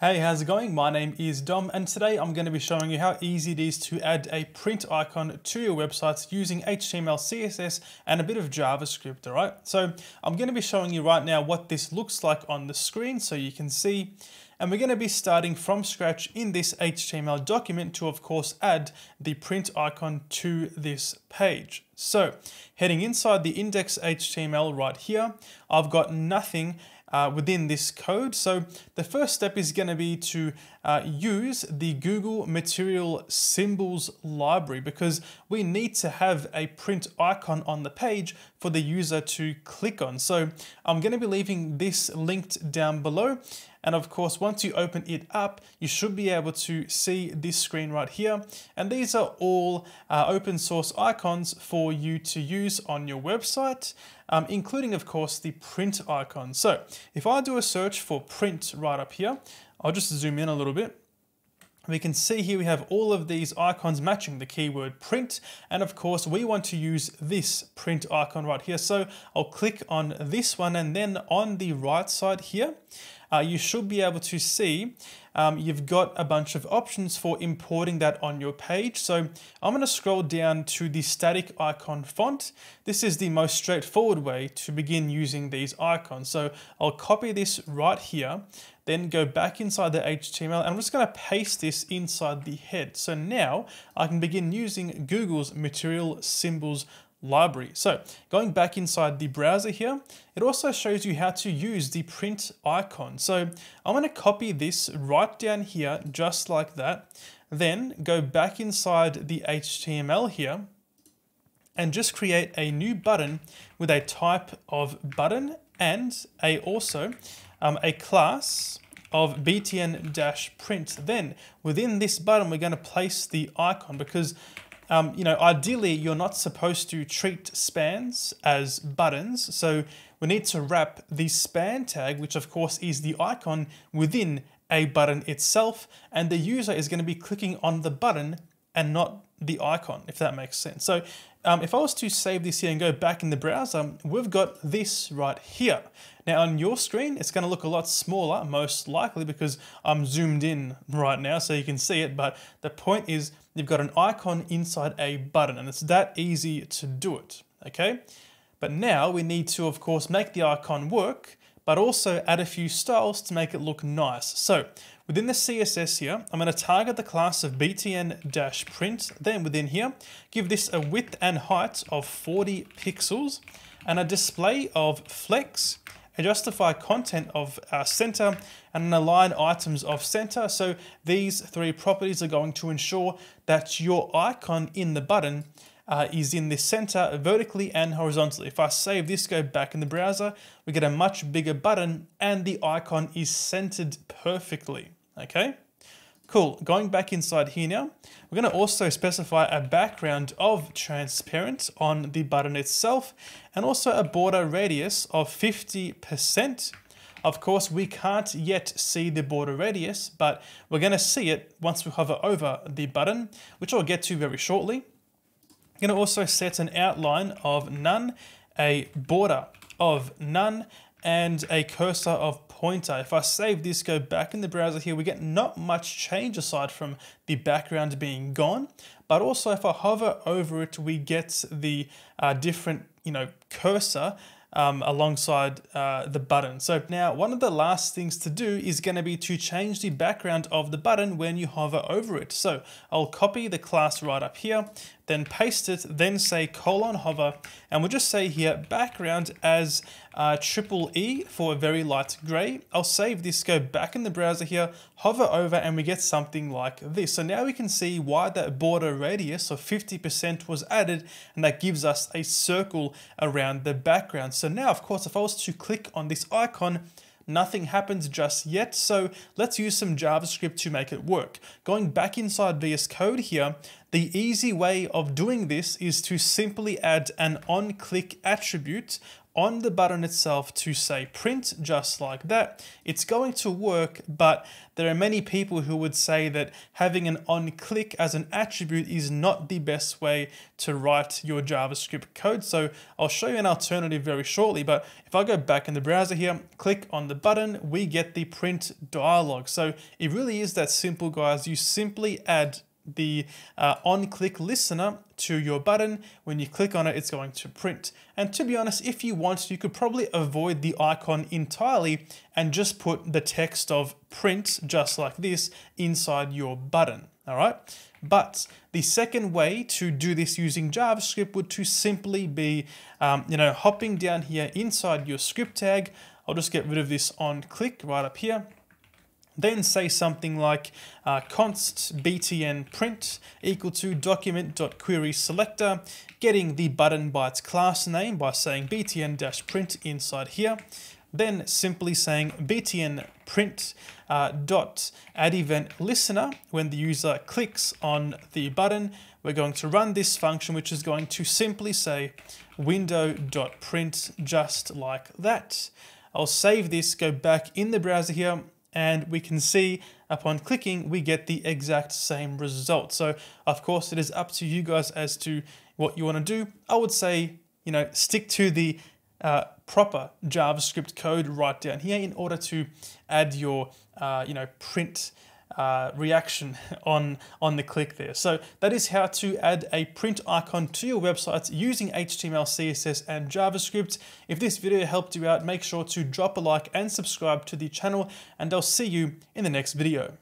Hey, how's it going? My name is Dom and today I'm going to be showing you how easy it is to add a print icon to your websites using HTML, CSS and a bit of JavaScript, alright? So I'm going to be showing you right now what this looks like on the screen so you can see and we're going to be starting from scratch in this HTML document to of course add the print icon to this page. So heading inside the index HTML right here, I've got nothing uh, within this code. So the first step is going to be to uh, use the Google Material Symbols library because we need to have a print icon on the page for the user to click on. So I'm going to be leaving this linked down below and of course, once you open it up, you should be able to see this screen right here. And these are all uh, open source icons for you to use on your website, um, including of course the print icon. So if I do a search for print right up here, I'll just zoom in a little bit we can see here we have all of these icons matching the keyword print and of course we want to use this print icon right here so I'll click on this one and then on the right side here uh, you should be able to see um, you've got a bunch of options for importing that on your page. So I'm going to scroll down to the static icon font. This is the most straightforward way to begin using these icons. So I'll copy this right here, then go back inside the HTML and I'm just going to paste this inside the head. So now I can begin using Google's material symbols library. So going back inside the browser here, it also shows you how to use the print icon. So I'm going to copy this right down here, just like that. Then go back inside the HTML here and just create a new button with a type of button and a also um, a class of btn-print. Then within this button, we're going to place the icon because um, you know, ideally, you're not supposed to treat spans as buttons. So we need to wrap the span tag, which of course is the icon within a button itself. And the user is going to be clicking on the button and not the icon, if that makes sense. So um, if I was to save this here and go back in the browser, we've got this right here. Now on your screen, it's gonna look a lot smaller, most likely because I'm zoomed in right now so you can see it, but the point is you've got an icon inside a button and it's that easy to do it, okay? But now we need to, of course, make the icon work, but also add a few styles to make it look nice. So within the CSS here, I'm going to target the class of btn-print. Then within here, give this a width and height of 40 pixels and a display of flex a justify content of uh, center and align items of center. So these three properties are going to ensure that your icon in the button uh, is in the center vertically and horizontally. If I save this, go back in the browser, we get a much bigger button and the icon is centered perfectly, okay? Cool, going back inside here now, we're going to also specify a background of transparent on the button itself and also a border radius of 50%. Of course, we can't yet see the border radius, but we're going to see it once we hover over the button, which I'll get to very shortly. I'm going to also set an outline of none, a border of none, and a cursor of pointer. If I save this, go back in the browser here, we get not much change aside from the background being gone. But also if I hover over it, we get the uh, different, you know, cursor um, alongside uh, the button. So now one of the last things to do is going to be to change the background of the button when you hover over it. So I'll copy the class right up here, then paste it, then say colon hover, and we'll just say here background as uh, triple E for a very light gray. I'll save this, go back in the browser here, hover over, and we get something like this. So now we can see why that border radius of 50% was added, and that gives us a circle around the background. So now, of course, if I was to click on this icon, nothing happens just yet, so let's use some JavaScript to make it work. Going back inside VS Code here, the easy way of doing this is to simply add an on-click attribute on the button itself to say print just like that, it's going to work, but there are many people who would say that having an on click as an attribute is not the best way to write your JavaScript code. So I'll show you an alternative very shortly, but if I go back in the browser here, click on the button, we get the print dialog. So it really is that simple, guys. You simply add the uh, on-click listener to your button. When you click on it, it's going to print. And to be honest, if you want, you could probably avoid the icon entirely and just put the text of print, just like this, inside your button, all right? But the second way to do this using JavaScript would to simply be, um, you know, hopping down here inside your script tag. I'll just get rid of this on click right up here then say something like uh, const btn print equal to document.query selector, getting the button by its class name by saying btn-print inside here, then simply saying btn print uh, dot add event listener. When the user clicks on the button we're going to run this function which is going to simply say window.print just like that. I'll save this go back in the browser here and we can see upon clicking we get the exact same result. So of course it is up to you guys as to what you want to do. I would say, you know, stick to the uh, proper JavaScript code right down here in order to add your, uh, you know, print uh, reaction on, on the click there. So that is how to add a print icon to your websites using HTML, CSS, and JavaScript. If this video helped you out, make sure to drop a like and subscribe to the channel, and I'll see you in the next video.